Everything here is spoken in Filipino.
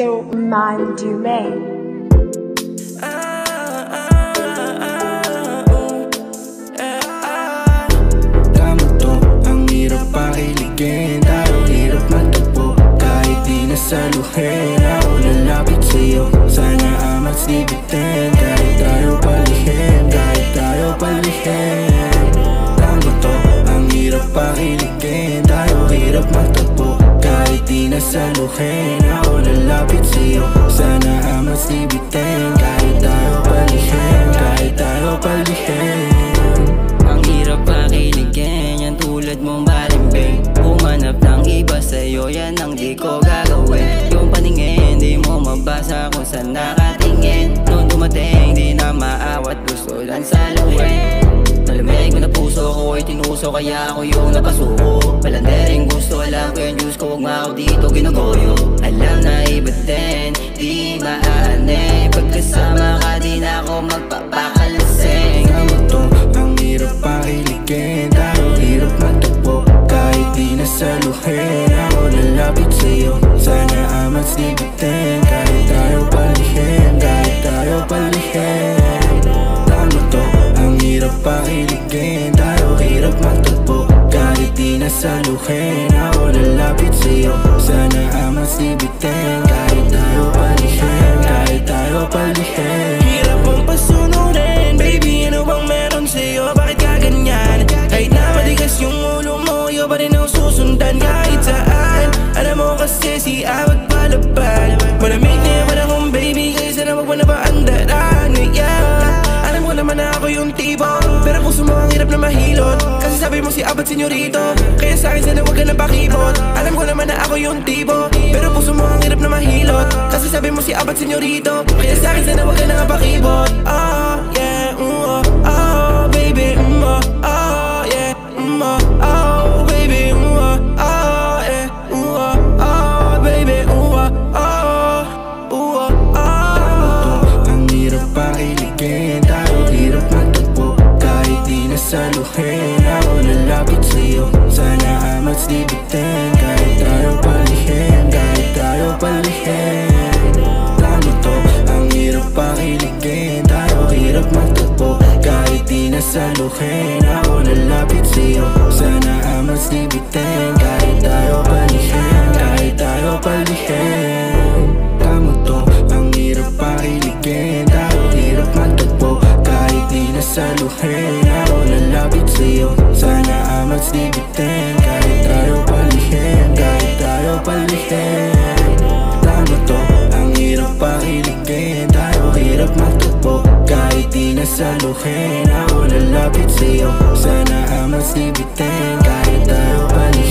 So, matagpo Kahit di nasaluhin Ako lalapit sa'yo Sana amat sibitin Kahit tayo palihim Kahit tayo palihim Tama to, ang hirap pakiligin Tayo hirap matagpo Di nasaluhin Ako lalapit sa'yo Sana amat sibitin Kahit tayo palihim Kahit tayo palihim Ang hirap pakiligin Yan tulad mong balimbing Umanap ng iba sa'yo Yan ang di ko gagawin. Yung paningin Di mo mabasa kung saan nakatingin. Nung dumating Di na maawat Gusto lang saluhin tinuso Kaya ako yung napasuko. Palandering gusto Alam ko yung Diyos ko Huwag ako dito ginagoyo. Alam na iba din Di maanay Pagkasama ka Di na ako magpapakalasing. Tama to, ang hirap pakiligin Tayo hirap matagpo Kahit di nasaluhin Ako lalapit sa'yo Sana amat sibitin Kahit Nasaluhin Ako lalapit sa'yo Sana amat sibitin Kahit tayo palihim Kahit tayo palihim Hirap mong pasunurin Baby, ano bang meron sa'yo? Bakit ka ganyan? Kahit na matigas yung ulo mo Iyo pa rin ang susundan kahit saan Alam mo kasi si awat palapad Malamig na yung panahon baby Kaysa na wag mo na ba andaran yeah. Alam ko naman na ako yung tipo Mo ang hirap na mahilot. Kasi sabi mo si Abad senyorito. Kaya sa akin sana wag ka na Alam ko naman na ako yung tipo. Pero puso mo ang hirap na mahilot. Kasi sabi mo si Abad senyorito. Kaya sa akin sana wag ka na Oh yeah, mm, oh, oh baby, mm, oh nasaluhin, ako lalapit sa'yo Sana amat sibitin, kahit tayo palihim Kahit tayo palihim Tama to, ang hirap pakiligin Tayo hirap matagpo Kahit di nasaluhin, ako lalapit sa'yo Sana amat sibitin, Ako lalapit sa'yo Sana amat sibitin Kahit tayo palihim Kahit tayo palihim Tama to, ang hirap pakiligin Tayo hirap matagpo Kahit di nasaluhin Ako lalapit sa'yo Sana amat sibitin Kahit tayo palihim